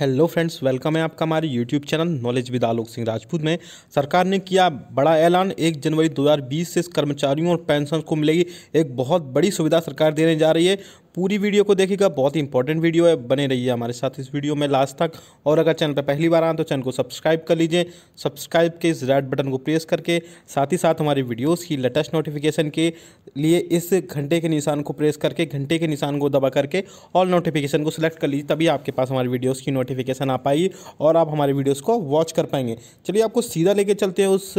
Hello friends, welcome है आपका हमारे YouTube channel knowledge with Alok Singh Rajput में। सरकार ने किया बड़ा ऐलान, एक जनवरी 2020 से कर्मचारियों और पेंशन को मिलेगी। एक बहुत बड़ी सुविधा सरकार देने जा रही है पूरी वीडियो को देखिएगा। बहुत ही इंपॉर्टेंट वीडियो है, बने रहिए हमारे साथ इस वीडियो में लास्ट तक। और अगर चैनल पर पहली बार आए तो चैनल को सब्सक्राइब कर लीजिए। सब्सक्राइब के इस रेड बटन को प्रेस करके, साथ ही साथ हमारी वीडियोस की लेटेस्ट नोटिफिकेशन के लिए इस घंटे के निशान को प्रेस करके, घंटे के निशान को दबा करके ऑल नोटिफिकेशन को सिलेक्ट कर लीजिए, तभी आपके पास हमारी वीडियोज़ की नोटिफिकेशन आ पाएगी और आप हमारे वीडियोज़ को वॉच कर पाएँगे। चलिए आपको सीधा लेके चलते हैं उस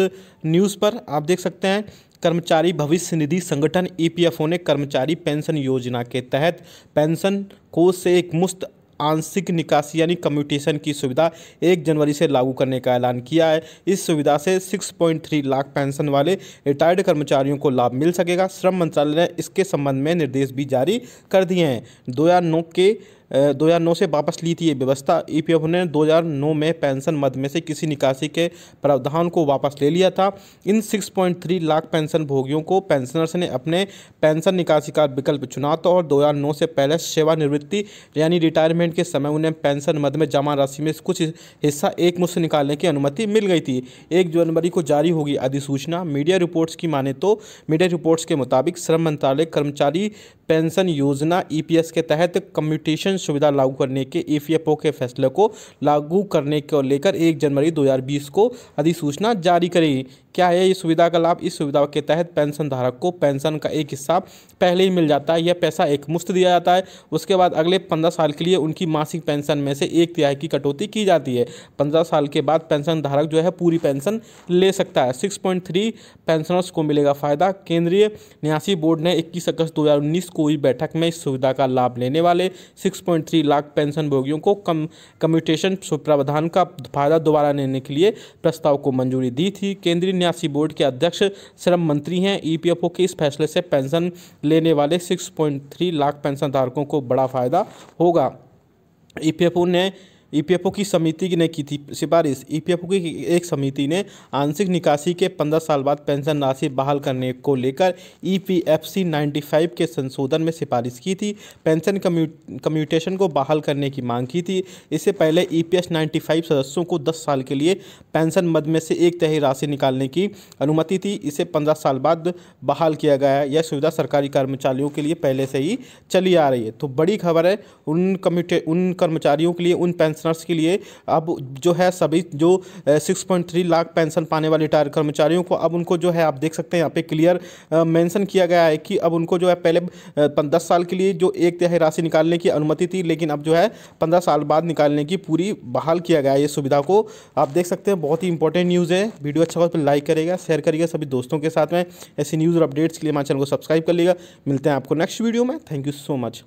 न्यूज़ पर। आप देख सकते हैं कर्मचारी भविष्य निधि संगठन ईपीएफओ ने कर्मचारी पेंशन योजना के तहत पेंशन कोष से एक मुफ़्त आंशिक निकासी यानी कम्यूटेशन की सुविधा एक जनवरी से लागू करने का ऐलान किया है। इस सुविधा से 6.3 लाख पेंशन वाले रिटायर्ड कर्मचारियों को लाभ मिल सकेगा। श्रम मंत्रालय ने इसके संबंध में निर्देश भी जारी कर दिए हैं। दो हज़ार नौ के 2009 से वापस ली थी ये व्यवस्था। ईपीएफ ने 2009 में पेंशन मद में से किसी निकासी के प्रावधान को वापस ले लिया था। इन 6.3 लाख पेंशन भोगियों को पेंशनर्स ने अपने पेंशन निकासी का विकल्प चुना था और 2009 से पहले सेवानिवृत्ति, यानी रिटायरमेंट के समय उन्हें पेंशन मद में जमा राशि में कुछ हिस्सा एक मुश्त निकालने की अनुमति मिल गई थी। एक जनवरी को जारी होगी अधिसूचना। मीडिया रिपोर्ट्स की माने तो मीडिया रिपोर्ट्स के मुताबिक श्रम मंत्रालय कर्मचारी पेंशन योजना ईपीएस के तहत कम्यूटेशन सुविधा लागू करने के ईपीएफओ के फैसले को लागू करने को लेकर एक जनवरी 2020 को अधिसूचना जारी करेगी क्या है ये सुविधा का लाभ? इस सुविधा के तहत पेंशन धारक को पेंशन का एक हिस्सा पहले ही मिल जाता है। यह पैसा एक मुफ़्त दिया जाता है। उसके बाद अगले पंद्रह साल के लिए उनकी मासिक पेंशन में से एक तिहाई की कटौती की जाती है। पंद्रह साल के बाद पेंशन धारक जो है पूरी पेंशन ले सकता है। सिक्स पॉइंट थ्री पेंशनर्स को मिलेगा फ़ायदा। केंद्रीय न्यासी बोर्ड ने इक्कीस अगस्त दो हज़ार उन्नीस को हुई बैठक में इस सुविधा का लाभ लेने वाले six point three lakh pension भोगियों को कम कम्यूटेशन प्रावधान का फ़ायदा दोबारा लेने के लिए प्रस्ताव को मंजूरी दी थी। केंद्रीय न्यासी बोर्ड के अध्यक्ष, श्रम मंत्री हैं। ईपीएफओ के इस फैसले से पेंशन लेने वाले 6.3 लाख पेंशन धारकों को बड़ा फ़ायदा होगा। ईपीएफओ ने ईपीएफओ की समिति ने की थी सिफारिश। ईपीएफओ की एक समिति ने आंशिक निकासी के पंद्रह साल बाद पेंशन राशि बहाल करने को लेकर ईपीएफसी 95 के संशोधन में सिफारिश की थी। पेंशन कम्यू, कम्यूटेशन को बहाल करने की मांग की थी। इससे पहले ईपीएस 95 सदस्यों को 10 साल के लिए पेंशन मद में से एक तही राशि निकालने की अनुमति थी। इसे पंद्रह साल बाद बहाल किया गया। यह सुविधा सरकारी कर्मचारियों के लिए पहले से ही चली आ रही है। तो बड़ी खबर है, उन कम्यूटे, उन कर्मचारियों के लिए उन पेंशन पेंशनर्स के लिए अब जो है सभी जो six point three lakh pension पाने वाले रिटायर कर्मचारियों को अब उनको जो है आप देख सकते हैं यहाँ पे क्लियर मेंशन किया गया है कि अब उनको जो है पहले दस साल के लिए जो एक तिहाई राशि निकालने की अनुमति थी, लेकिन अब जो है पंद्रह साल बाद निकालने की पूरी बहाल किया गया है ये सुविधा को। आप देख सकते हैं बहुत ही इंपॉर्टेंट न्यूज़ है। वीडियो अच्छा हो तो लाइक करेगा शेयर करिएगा सभी दोस्तों के साथ में। ऐसी न्यूज़ और अपडेट्स के लिए हमारे चैनल को सब्सक्राइब कर लीजिएगा। मिलते हैं आपको नेक्स्ट वीडियो में। Thank you so much